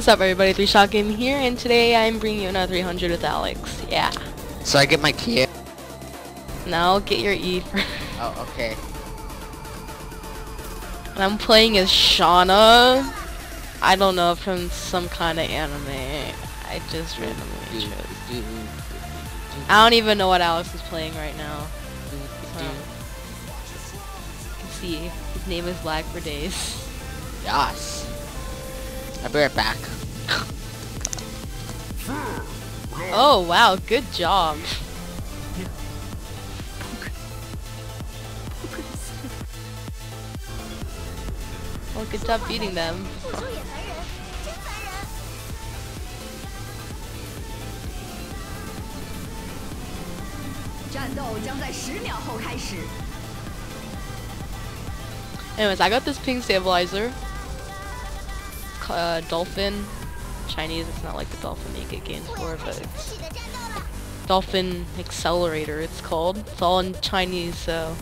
What's up everybody, 3 Shot Game here, and today I'm bringing you another 300 with Alex. Yeah. So I get my key. Now get your E for Oh, okay. and I'm playing as Shana. I don't know, from some kind of anime. I just randomly chose. I don't even know what Alex is playing right now. So, you can see, his name is Black for Days. Yes. I'll be right back. oh, wow, good job. Well, good job beating them. Anyways, I got this ping stabilizer. Uh, dolphin. Chinese, it's not like the dolphin you get gains for, but it's dolphin accelerator it's called. It's all in Chinese, so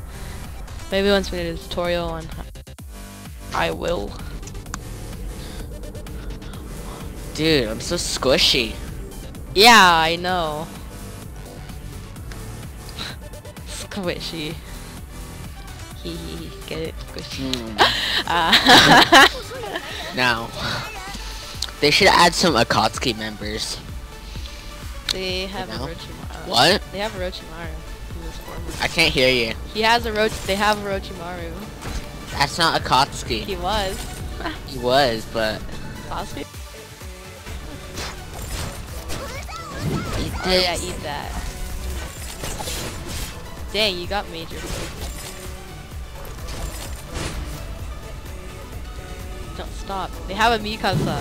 maybe once we do a tutorial on I will. Dude, I'm so squishy. Yeah, I know. Squishy. Hee hee. Get it? Squishy. Uh, Now, they should add some Akatsuki members. they have know? Orochimaru. What? They have Orochimaru. I can't hear you. He has a Oroch. They have a Orochimaru. That's not Akatsuki. He was. He was, but Possibly. he Oh did. yeah, eat that. Dang, you got major. Stop. They have a Mikasa.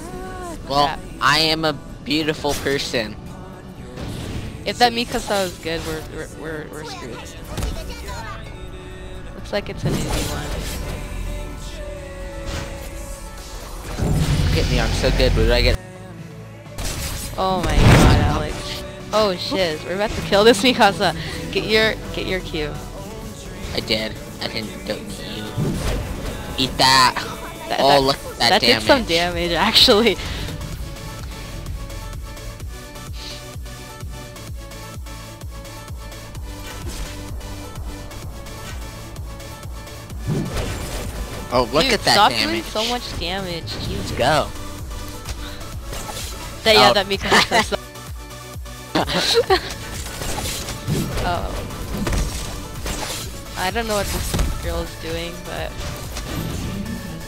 Ah, well, crap. I am a beautiful person. If that Mikasa is good, we're we're we're, we're screwed. Looks like it's an easy one. Look at me, I'm so good. What did I get? Oh my god, Alex. Oh shiz, we're about to kill this Mikasa. Get your get your Q. I did. I didn't don't need. Eat that. That, oh, that, look at that, that damage. did some damage actually. Oh, look Dude, at that stop damage. doing so much damage. Let's go. That, yeah, Oh. that Mikasa. oh. I don't know what this girl is doing, but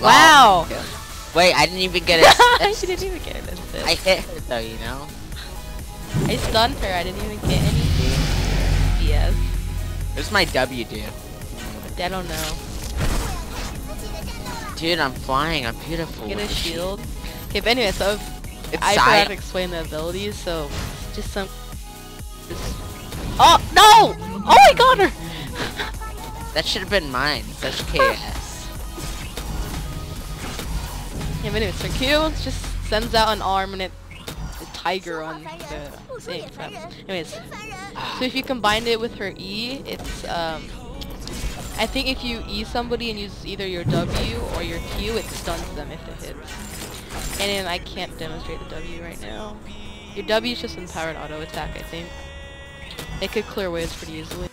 wow. Wait, I didn't even get it. she didn't even get assist. I hit her though, you know. I stunned her. I didn't even get anything. Yes. Where's my W, dude? I don't know. Dude, I'm flying. I'm beautiful. Get a shield. Okay, but anyway, so I forgot to explain the abilities. So just some. Just... Oh no! Oh, I got her. That should have been mine. Such KS. Yeah, but anyways, her Q just sends out an arm and it a tiger on the thing. Crap. Anyways, so if you combine it with her E, it's um. I think if you E somebody and use either your W or your Q, it stuns them if it hits. And then I can't demonstrate the W right now. Your W is just empowered auto attack, I think. It could clear waves pretty easily.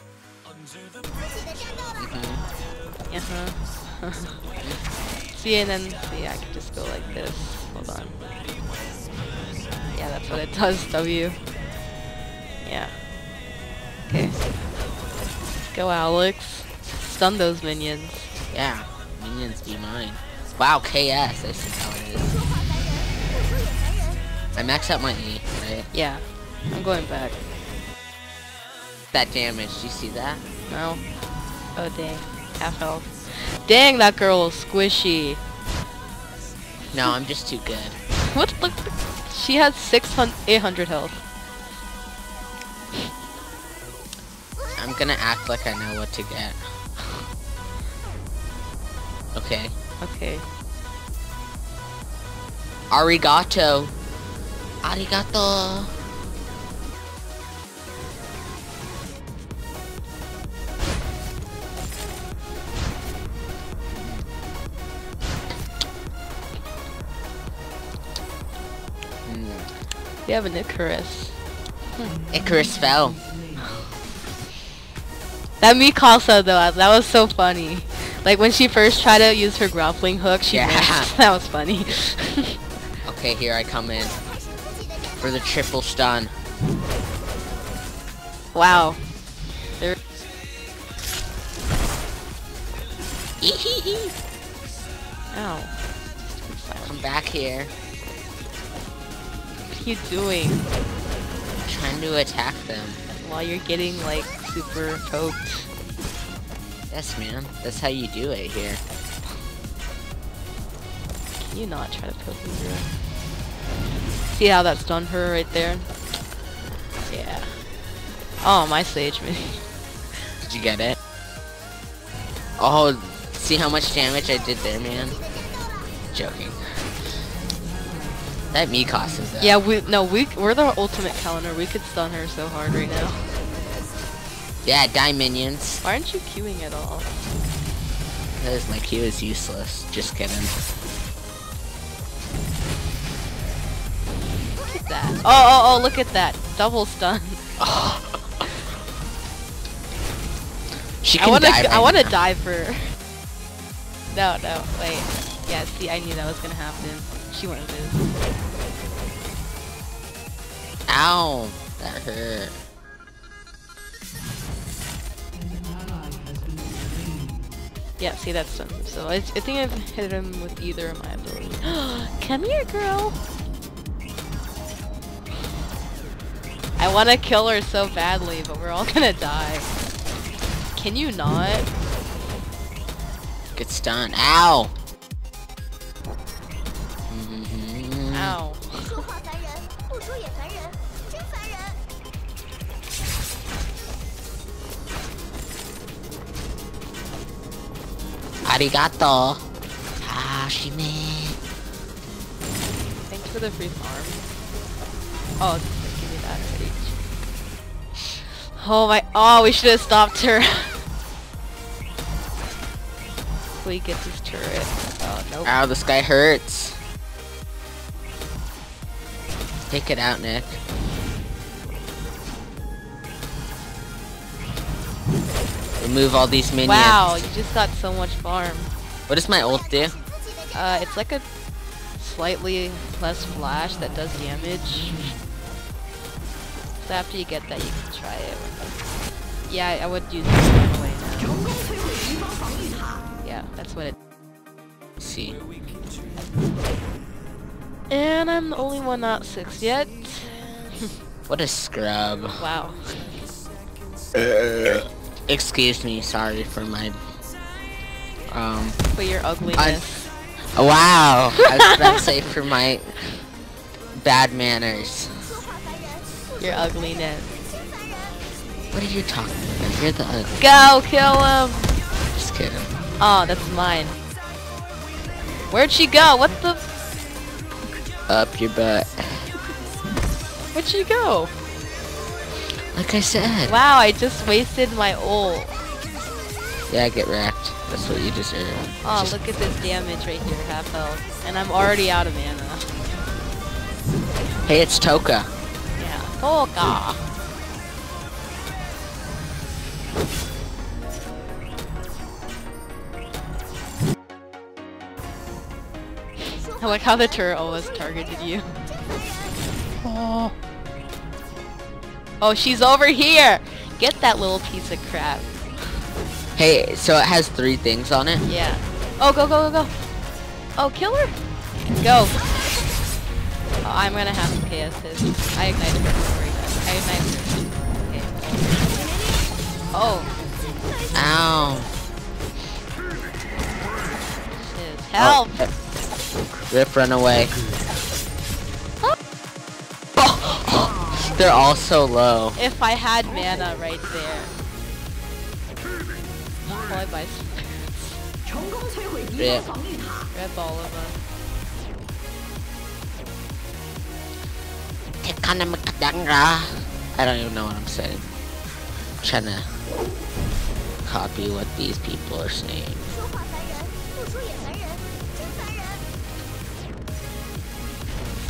Mhm. Uh-huh. see, and then, see, I could just go like this. Hold on. Yeah, that's what it does, W. Yeah. Okay. Go, Alex. Stun those minions. Yeah. Minions be mine. Wow, KS. I see how it is. I maxed out my E, right? Yeah. I'm going back. That damage. Do you see that? No. Oh, dang. Half health. Dang, that girl is squishy. No, I'm just too good. What? Look. She has 600, 800 health. I'm gonna act like I know what to get. Okay. Okay. Arigato. Arigato. We have an Icarus. Hmm. Icarus fell. That Mikasa though, that was so funny. Like when she first tried to use her grappling hook, she Yeah. missed. That was funny. Okay, here I come in. For the triple stun. wow. There. Ow. Come back here. What are you doing trying to attack them. while you're getting like super poked? Yes, man. That's how you do it here. Can you not try to poke me through? See how that's done her right there? Yeah. Oh, my sage mini. Did you get it? Oh, see how much damage I did there, man? Joking. That me Mikasa though. Yeah, we no, we we're the ultimate counter. We could stun her so hard right now. Yeah, die minions. Why aren't you queuing at all? Because my Q is useless. Just kidding. Look at that. Oh, oh, oh, look at that. Double stun. She can I wanna, die I wanna now. die for. No, no, wait. Yeah, see, I knew that was gonna happen. She went this. Ow! That hurt. Yeah, see, that's done. So I, I think I've hit him with either of my abilities. Come here, girl. I want to kill her so badly, but we're all gonna die. Can you not? Get stunned. Ow! 也烦人，真烦人。 Arigato. Hashime. Thanks for the free farm. Oh, give me that page. Oh my, oh, we should have stopped her. we get this turret. Oh, nope. Ow, this guy hurts. Take it out, Nick. Remove all these minions. Wow, you just got so much farm. What does my ult do? Uh, it's like a slightly less flash that does damage. So after you get that, you can try it. Yeah, I would use this right away now. Yeah, that's what it. See. And I'm the only one not six yet. what a scrub. Wow. Uh, excuse me, sorry for my um for your ugliness. I, wow. I was about to say for my bad manners. Your ugliness. What are you talking about? You're the ugly. Go kill him! Just kidding. Oh, that's mine. Where'd she go? What the up your butt. Where'd she go? Like I said. Wow, I just wasted my ult. Yeah, I get wrecked. That's what you deserve. Oh, Just- look at this damage right here, half health. And I'm already out of mana. Hey, it's Toka. Yeah. Oh, I like how the turret almost targeted you. Oh. Oh, she's over here! Get that little piece of crap. Hey, so it has three things on it. Yeah. Oh, go, go, go, go. Oh, kill her. Go. Oh, I'm gonna have to KS his. I ignited her before he does. I ignited her. Okay. Oh, Ow. Help! Oh, Rip, run away. They're all so low. If I had mana right there. Probably by Rip. Rip all of us. I don't even know what I'm saying. I'm trying to copy what these people are saying.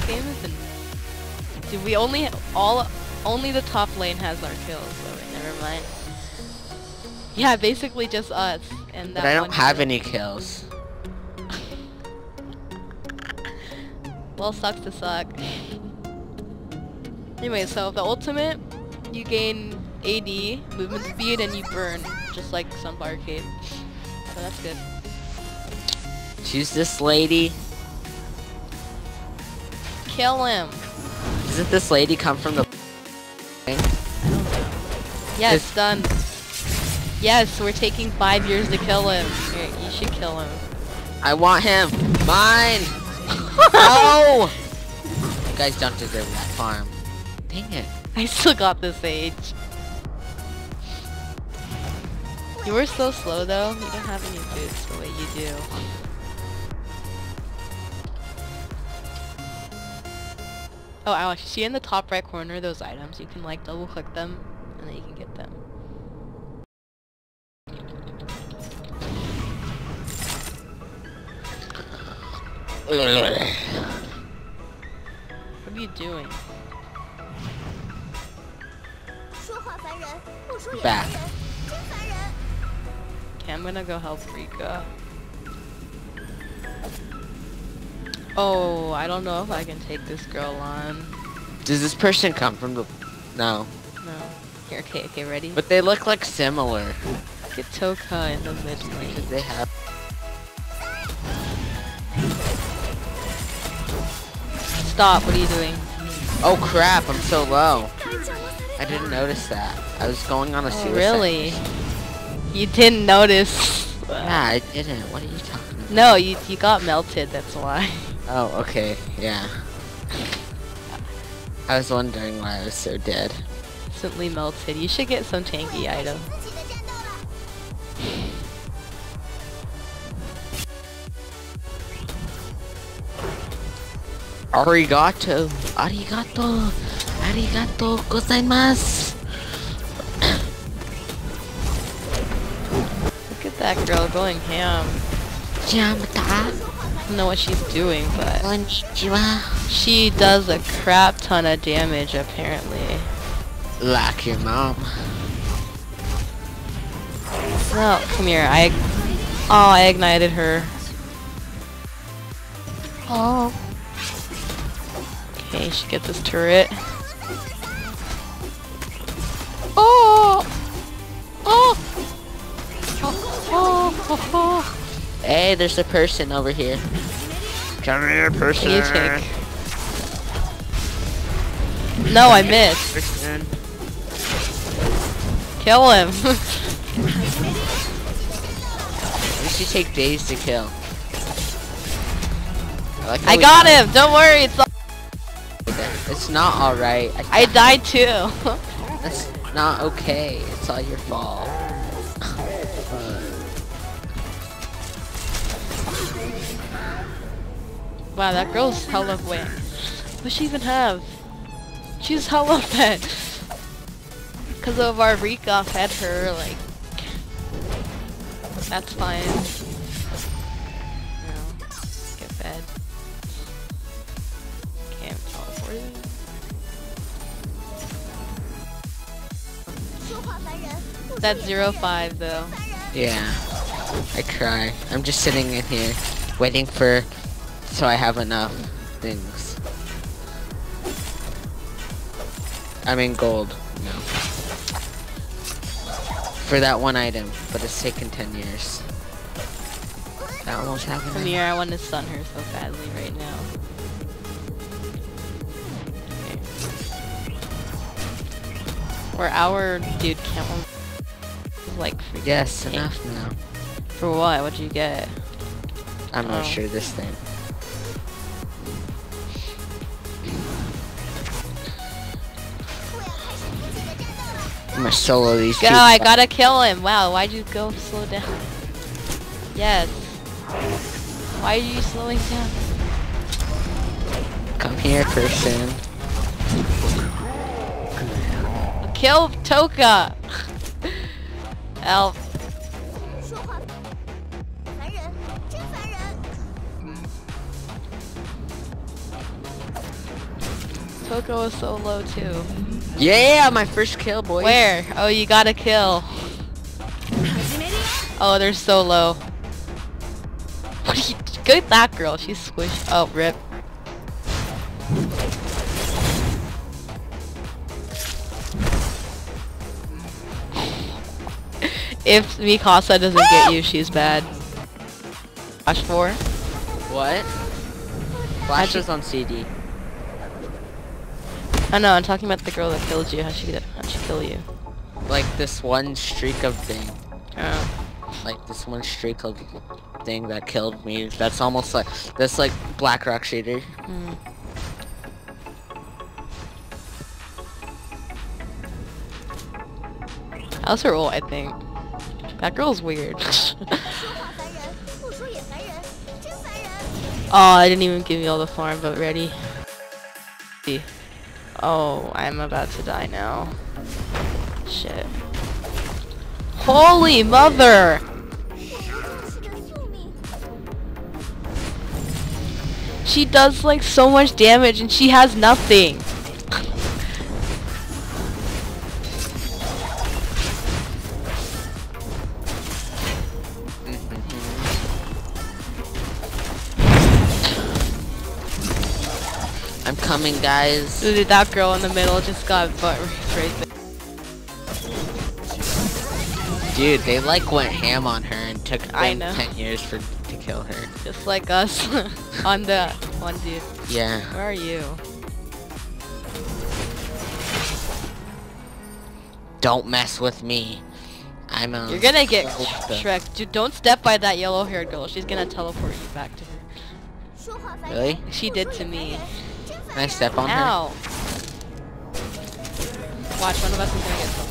Game been Dude, we only all only the top lane has our kills. So never mind. Yeah, basically just us and that But I don't have kill. any kills. Well, sucks to suck. anyway, so the ultimate, you gain AD, movement speed, and you burn, just like Sunfire Cape. So that's good. Choose this lady. Kill him. Doesn't this lady come from the Yes, Is- done. Yes, we're taking five years to kill him. Here, you should kill him. I want him. Mine. no. You guys don't deserve that farm. Dang it. I still got this age. You were so slow though. You don't have any boots the way you do. Oh, Alex, see in the top right corner those items? You can like double click them and then you can get them. what are you doing? Back. Okay, I'm gonna go help Rika. Oh, I don't know if I can take this girl on. Does this person come from the? No. No. Here, okay, okay, ready? But they look like similar. Get Toka in the mid lane. Because they have. Stop, what are you doing? Oh crap! I'm so low. I didn't notice that. I was going on a Oh, really? You didn't notice. Yeah, I didn't. What are you talking about? No, you, you got melted, that's why. Oh, okay, yeah. I was wondering why I was so dead. Instantly melted. You should get some tanky item. Arigato! Arigato! Arigato gozaimasu! Look at that girl going ham. Jamata! Don't know what she's doing, but Konnichiwa. she does a crap ton of damage apparently. Like your mom. No, come here. I oh, I ignited her. Oh. Okay, she gets this turret. Oh! Oh! Oh! oh, oh. Hey, there's a person over here. Come here, person. You take. No, I missed. Person. Kill him. This should take days to kill. like I got died. him. Don't worry. It's all It's not alright. I died too. That's not okay. It's all your fault. Wow, that girl's hella wet. What she even have? She's hella wet. Because of our Rika fed her, like... That's fine. No. Get fed. Can't. That's zero five though. Yeah. I cry. I'm just sitting in here, waiting for so I have enough things. I mean gold, no. For that one item, but it's taken 10 years. That almost happened. Here, I want to stun her so badly right now. Okay. Or our dude can't like Yes, enough now. For what? What'd you get? I'm not Oh. sure this thing. I'm gonna solo these Go, I gotta kill him. Wow, why'd you go slow down? Yes. Why are you slowing down? Come here, person. Kill Toka! Elf. Toko is so low too. Yeah, my first kill, boy. Where? Oh, you got a kill. Oh, they're so low. What are you? Good that girl. She's squished. Oh, rip. if Mikasa doesn't get you, she's bad. Flash 4. What? Flash is on CD. I know, I'm talking about the girl that killed you. How'd she, how'd she kill you? Like this one streak of thing. Oh. Like this one streak of thing that killed me. That's almost like, that's like Black Rock Shooter. Mm. How's her role, I think? That girl's weird. oh, I didn't even give you all the farm, but ready. See. Oh, I'm about to die now. Shit. Holy mother! She does like so much damage and she has nothing. coming, guys. Dude, that girl in the middle just got butt raped right there. Dude, they like went ham on her and took them 10 years for to kill her. Just like us on the one dude. Yeah. Where are you? Don't mess with me. I'm a You're gonna get Shrek. Dude, don't step by that yellow-haired girl. She's gonna teleport you back to her. Really? She did to me. Can I step on Ow. her? Watch, one of us is gonna get killed.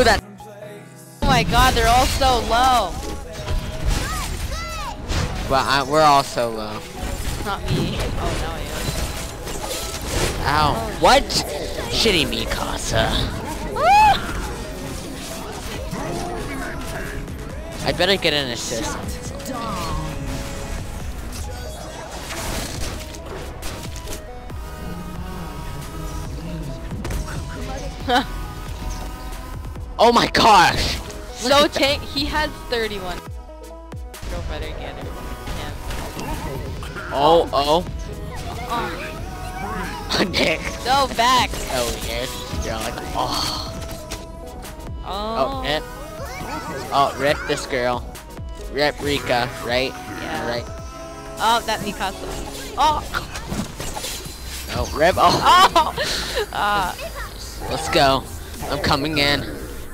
Ooh, that- Oh my god, they're all so low. Well, I, we're all so low. Not me. Oh, no, yeah. Ow. Oh, what? Shitty Mikasa. Ah! I better get an assist. Oh my gosh! So tank, he has 31. Go better get her. Oh, oh. Oh, Nick. no, back. Oh, yes. You're like, oh. Oh, Oh. rip. Oh, rip this girl. Rip Rika, right? Yeah. Right. Oh, that Mikasa. Oh. Oh, rip. Oh, Oh. Uh, let's go. I'm coming in.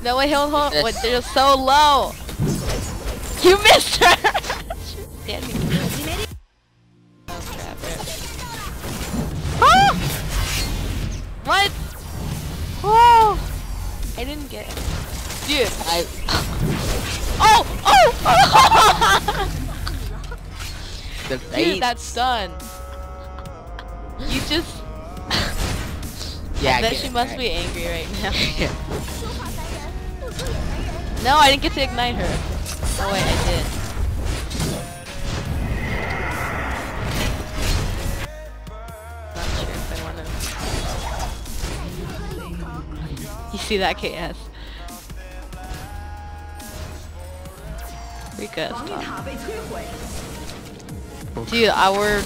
no, wait, hold, hold. Wait, they're so low. You missed her. Standing. Oh! What? Oh. I didn't get it. Dude. I. Oh, oh! Oh! The Dude, that's done. You just. Yeah, I bet she must right. be angry right now. no, I didn't get to ignite her. Oh wait, I did. Not sure if I wanna... You see that, KS? Rika is. Dude, our...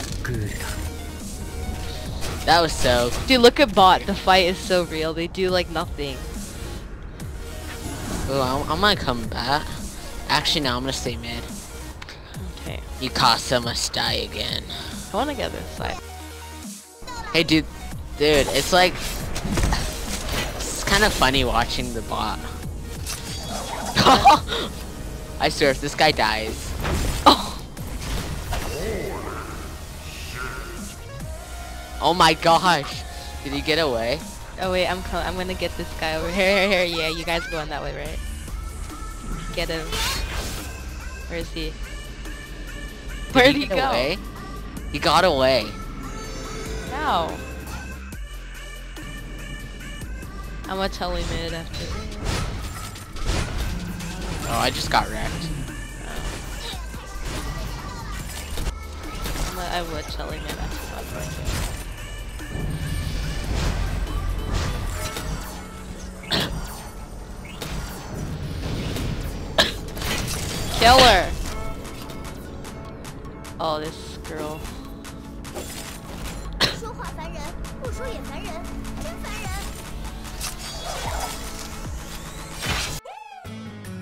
That was so. dude, look at bot. The fight is so real. They do like nothing. Ooh, I'm, I'm gonna come back. Actually, no, I'm gonna stay mid. Okay, Mikasa must die again. I wanna get this side. Hey, dude. Dude, it's like. It's kind of funny watching the bot. I swear, if this guy dies. Oh my gosh! Did he get away? oh wait, I'm I'm gonna get this guy over here. here, here. Yeah, you guys going that way, right? Get him. Where is he? Where did he get go? Away? He got away. How? I'm gonna tell him it after. Oh, I just got wrecked. I'm a, I would telling my basketball project. Killer! Oh, this girl.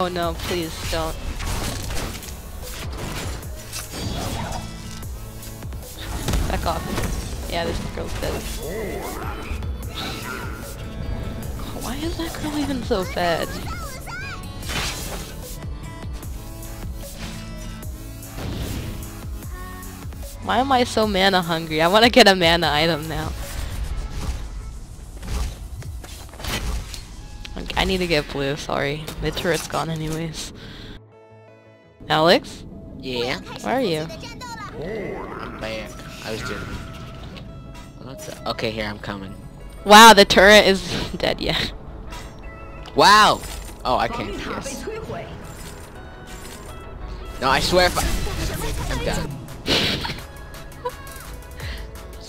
oh no, please don't. Back off. Yeah, this girl's dead. Why is that girl even so fed? Why am I so mana hungry? I want to get a mana item now. I need to get blue, sorry. The turret's gone anyways. Alex? Yeah? Where are you? Oh, I'm back. I was doing... What's up? Okay, here, I'm coming. Wow, the turret is dead, yeah. Wow! Oh, I can't, yes. No, I swear if I... I'm done.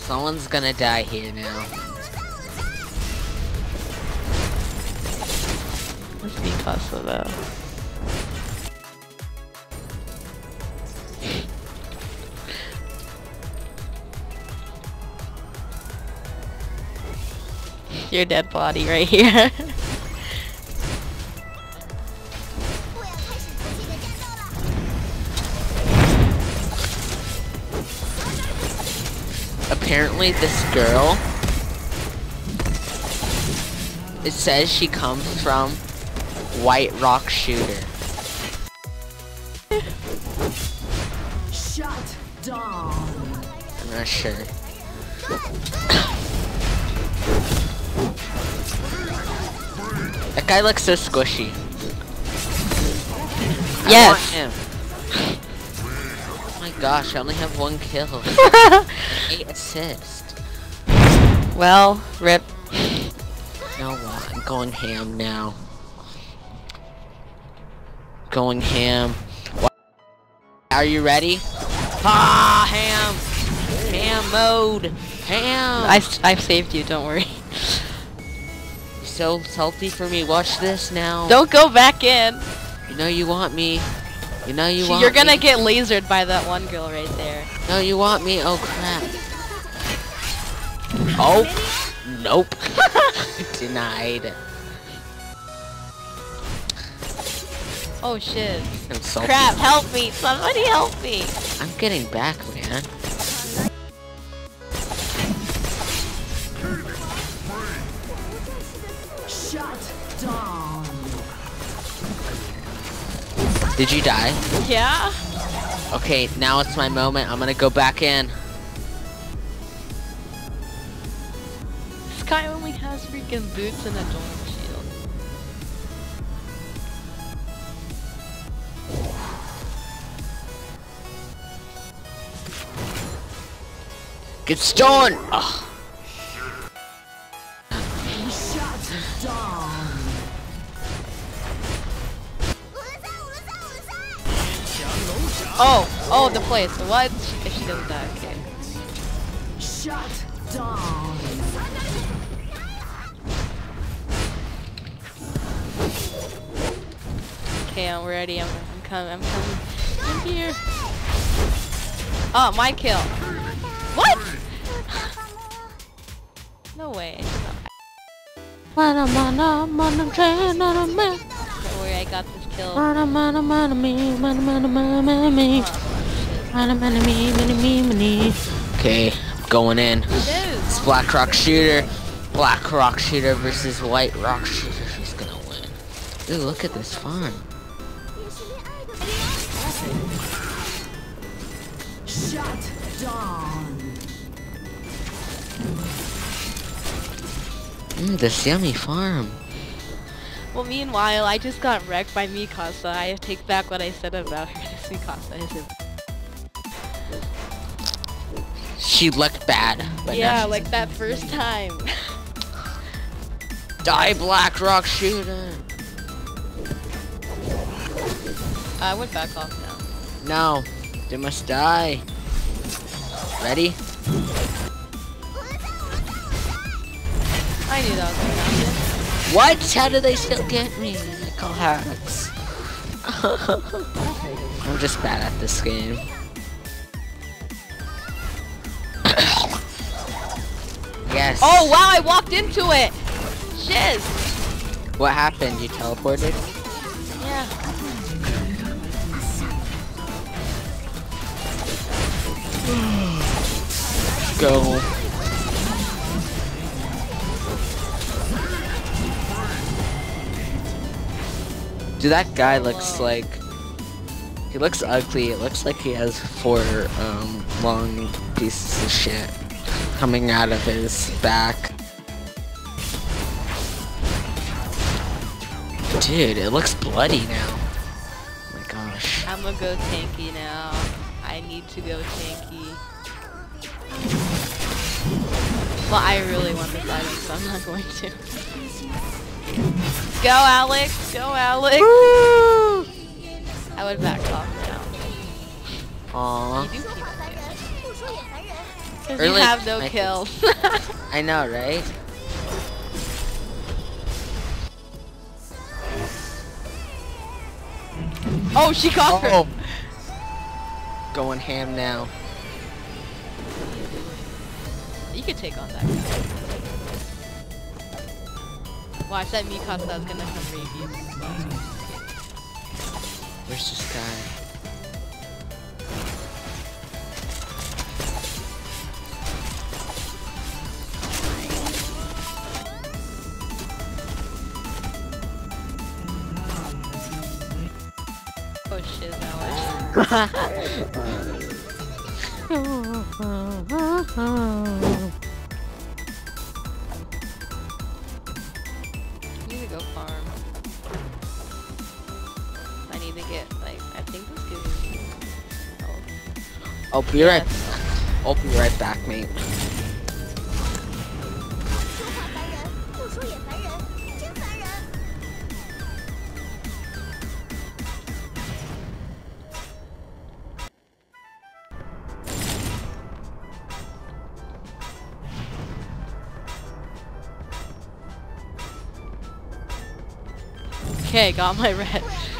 Someone's gonna die here now. Be Casa though. Your dead body right here. Apparently this girl it says she comes from White Rock Shooter. shut down。I'm not sure. that guy looks so squishy. I Yes. want him. Oh my gosh, I only have one kill. Well, rip. No, what? I'm going ham now. Going ham. Are you ready? Ah, ham! Ham mode! Ham! I, s- I saved you, don't worry. You're so salty for me. Watch this now. Don't go back in. You know you want me. You know you want You're gonna me. get lasered by that one girl right there. No, you want me. Oh crap. Oh. Nope. Denied. Oh shit. I'm salty. Crap, help me! Somebody help me! I'm getting back, man. Shut down. Did you die? Yeah? Okay, now it's my moment. I'm gonna go back in. This guy only has freaking boots and a dome. Get stoned! Ugh. Oh, oh, the place. What? She, she doesn't die. Okay. Shut down. Okay, I'm ready. I'm, I'm coming. I'm coming. I'm here. Oh, my kill. What? No way. Don't worry, I got this kill. Okay, going in. Dude. It's Black Rock Shooter. Black Rock Shooter versus White Rock Shooter. Who's gonna win? Ooh, look at this farm. Shut down. Mmm, this yummy farm. Well, meanwhile, I just got wrecked by Mikasa. I take back what I said about her. Mikasa is She looked bad. But yeah, like that first time. Die, Black Rock Shooter. I went back off now. No, they must die. Ready? I knew that was gonna happen. What? How do they still get me? I call hacks. I'm just bad at this game. yes. Oh wow, I walked into it! Shiz! What happened? You teleported? Go. Dude, that guy looks like... He looks ugly. It looks like he has four um, long pieces of shit coming out of his back. Dude, it looks bloody now. Oh my gosh. I'm gonna go tanky now. I need to go tanky. Well, I really want this item, so I'm not going to. Go, Alex! Go, Alex! Woo! I would back off now. Aww. You Because you have no kills. I know, right? Oh, she caught oh. her! Going ham now could take on that guy. Watch that Mikasa is gonna come rape you. Where's this guy? Oh shit, Alex. I I'll be yeah. right. I'll be right back, mate. Okay, got my red.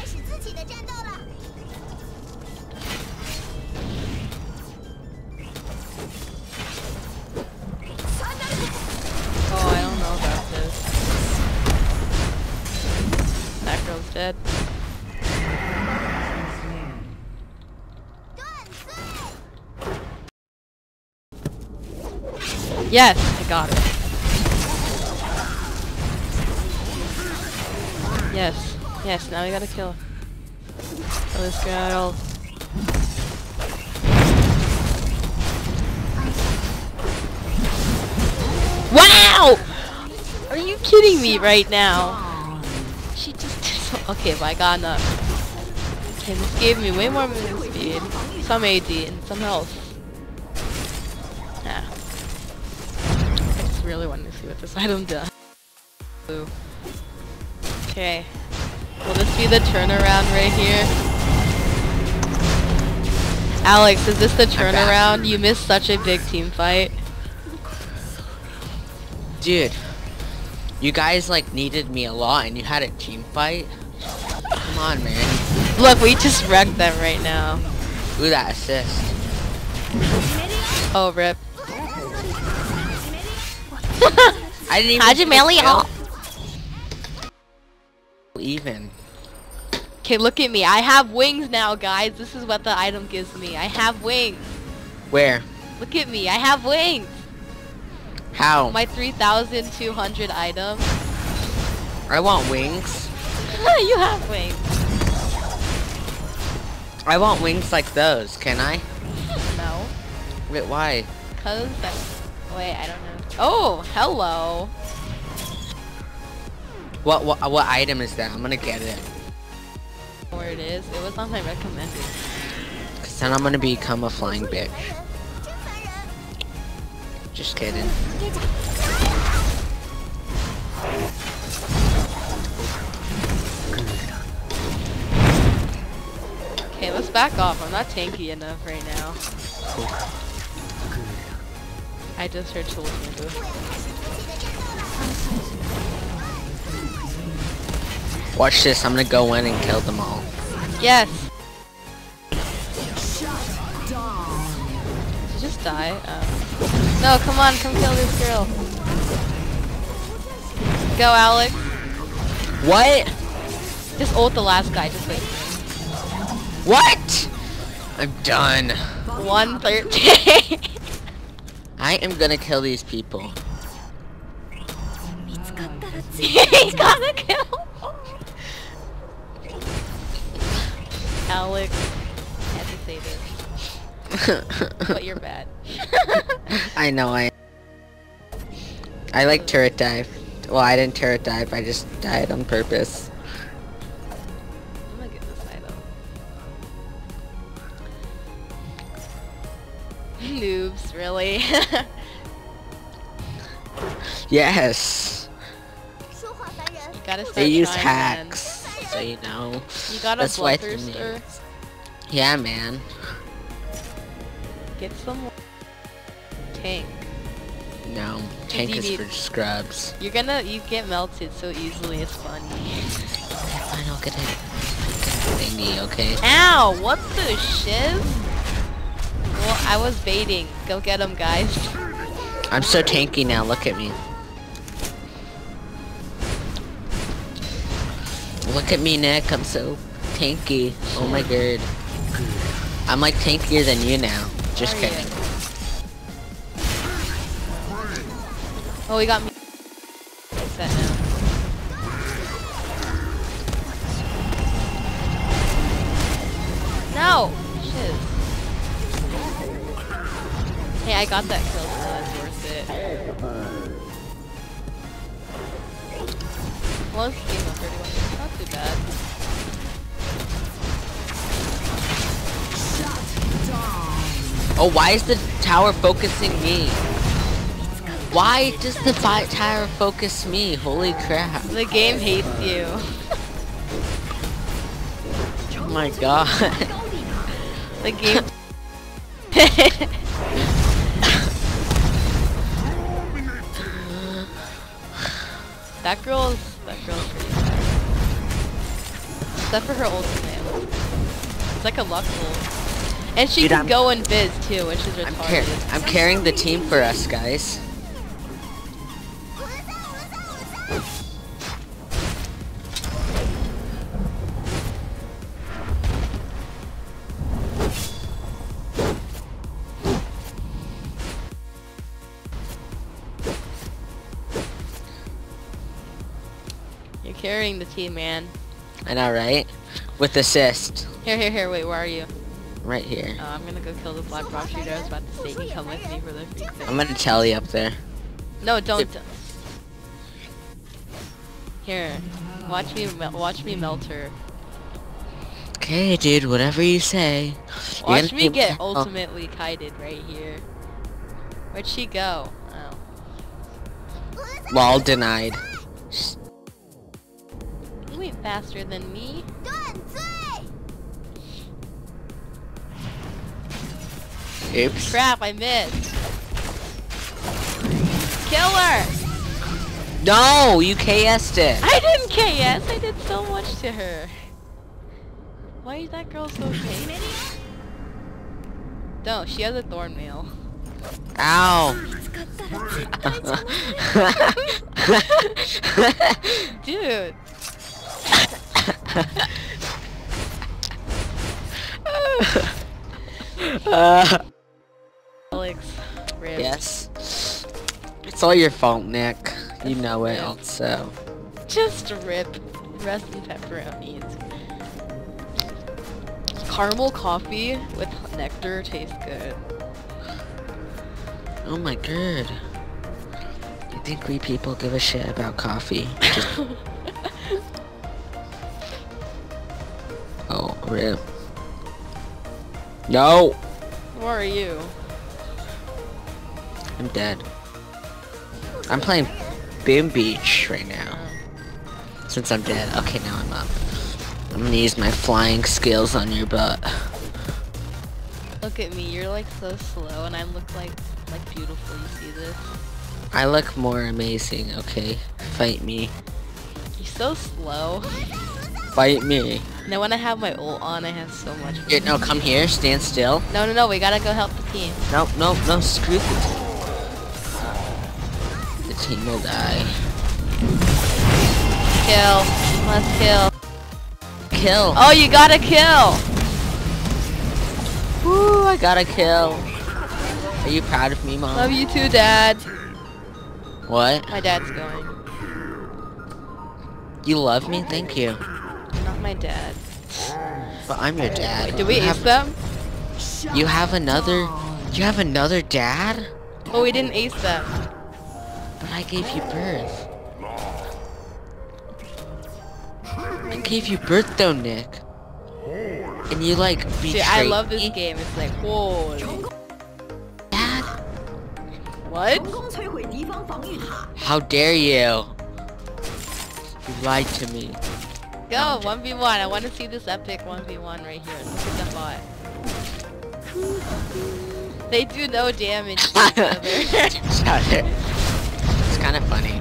Yes, I got it. Yes, yes, now we gotta kill kill oh, this girl. Wow! Are you kidding me right now? She just Okay, but I got enough. Okay, this gave me way more movement speed, some AD, and some health. Yeah. Really wanted to see what this item does. Okay. Will this be the turnaround right here? Alex, is this the turnaround? You missed such a big team fight. Dude, you guys like needed me a lot and you had a team fight? Come on, man. Look, we just wrecked them right now. Ooh, that assist. Oh, rip. I didn't even How'd melee? Even. Okay, look at me. I have wings now, guys. This is what the item gives me. I have wings. Where? Look at me. I have wings. How? My 3,200 item. I want wings. you have wings. I want wings like those. Can I? No. Wait, why? Cause that's... Wait, I don't know. Oh, hello. What, what what item is that? I'm gonna get it. Where it is? It was on my recommended. Cause then I'm gonna become a flying bitch. Just kidding. Okay, let's back off. I'm not tanky enough right now. I just heard Soul Watch this, I'm gonna go in and kill them all. Yes! Did you just die? Oh. No, come on, come kill this girl. Go, Alex. What? Just ult the last guy, just wait. What? I'm done. 113. I am gonna kill these people. He's gonna kill Alex, I had to say this. but you're bad. I know, I... I like turret dive. Well, I didn't turret dive, I just died on purpose. loops, really. yes. You gotta start they use hacks, then. so you know. You got a bloodthirster. Yeah, man. Get some tank. No, tank is for scrubs. You're gonna you get melted so easily. It's funny. Fine, I'll get it. Thingy, okay. Ow! What the shiz? Well, I was baiting. Go get him, guys. I'm so tanky now. Look at me. Look at me, Nick. I'm so tanky. Oh my god. I'm like tankier than you now. Just Are you? kidding. Oh, we got me. I got that kill, so that's worth it. Well, this game of 31 minutes, not too bad. Shut down. Oh, why is the tower focusing me? Why does the tower focus me? Holy crap. The game hates you. Oh my god. The game. that girl's that girl's pretty bad. Except for her ultimate. It's like a luck ult. And she Dude, can I'm- go in biz too, which is I'm, car- retarded. I'm carrying the team for us, guys. Team, man. I know, right? With assist. Here, here, here. Wait, where are you? Right here. Oh, I'm gonna go kill the black rock shooter. I was about to say you can come with me for the free thing. I'm gonna tell you up there. No, don't. Here, watch me. Watch me melt her. Okay, dude, whatever you say. Watch me get oh, ultimately kited right here. Where'd she go? Oh. Wall denied went faster than me. Oops. Crap, I missed. Kill her! No, you KS'd it. I didn't KS, I did so much to her. Why is that girl so tame? No, she has a thorn mail. Ow. Dude uh, Alex. Rip. yes. It's all your fault, Nick. You know it Yeah. also. Just rip. Rest in pepperonis. Caramel coffee with nectar tastes good. Oh my god. You think we people give a shit about coffee? Oh. No! Where are you? I'm dead. I'm playing Boom Beach right now. Since I'm dead. Okay, now I'm up. I'm gonna use my flying skills on your butt. Look at me, you're like so slow and I look like like beautiful. You see this? I look more amazing, okay? Fight me. You're so slow. Fight me. Then when I have my ult on, I have so much. Here, no, come here, stand still. No, no, no. We gotta go help the team. No, no, no, screw the team. The team will die. Kill. Let's kill. Kill. Oh, you got to kill. Woo, I gotta kill. Are you proud of me, mom? Love you too, Dad. What? My dad's going. You love me? Thank you. Not my dad. But I'm your dad. Wait, do we eat ace them? You have another. You have another dad? Oh, we didn't ace them. But I gave you birth. I gave you birth though, Nick. And you like betrayed See, I love this game. It's like, whoa. Dad? What? How dare you? You lied to me go! 1v1. I want to see this epic 1v1 right here. Look at the bot. They do no damage to each other. it's kind of funny.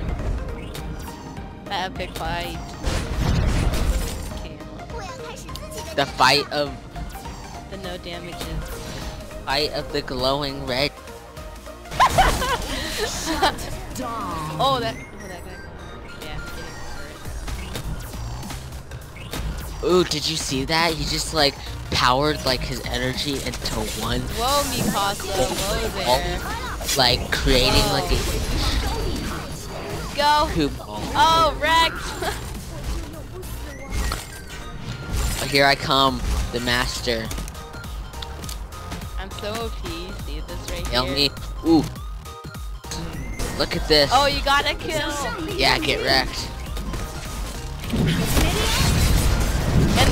Epic fight. The fight of... The no damages. Fight of the glowing red. oh, that... Ooh, did you see that? He just like powered like his energy into one, Whoa, Mikasa. Whoa there. like creating like a Go. ball. Oh, wrecked. Here I come, the master. I'm so OP. See this right Help here? me. Ooh. Look at this. Oh, you got a kill. Yeah, get wrecked.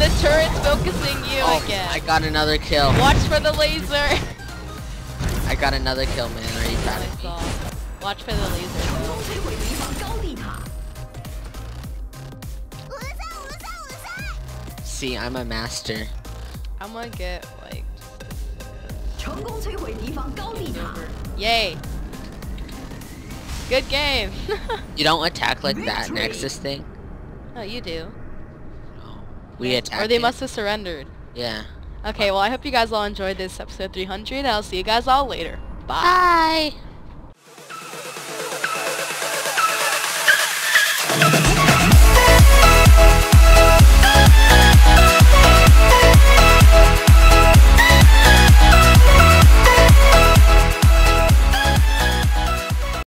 the turret's focusing you oh, again. I got another kill. Watch for the laser. I got another kill, man. Are you proud of me? Watch for the laser. See, I'm a master. I'm gonna get like. Yay! Good game. you don't attack like that Nexus thing. Oh, you do. We attack Or they it. must have surrendered. Yeah. Okay, well I hope you guys all enjoyed this episode 300. I'll see you guys all later. Bye! Bye.